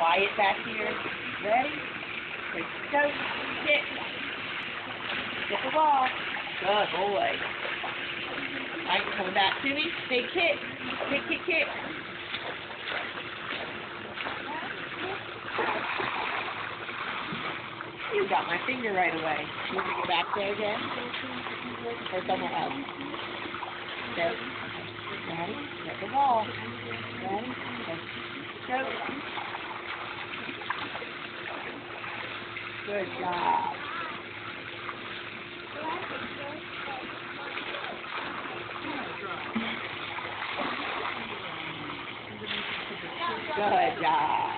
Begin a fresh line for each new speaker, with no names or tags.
quiet back here. Ready? Go. Kick. Get the ball. Good boy. All right, coming back to me. Big kick. Kick, kick, kick. You got my finger right away. You bring it back there again? Or somewhere else? Okay. Ready? Get the ball. Ready? Go. Good job. Good job.